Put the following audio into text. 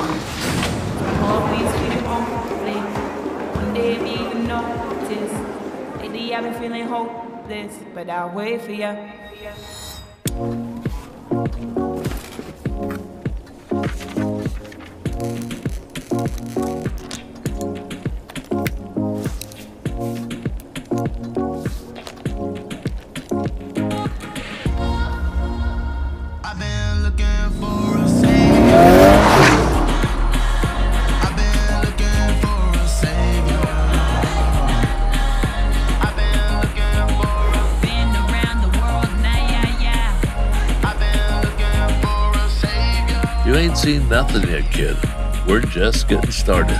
Always feeling hopeless. One day if you even notice. Lately I've been feeling hopeless, but I'll wait for ya. I've been looking for You ain't seen nothing yet, kid. We're just getting started.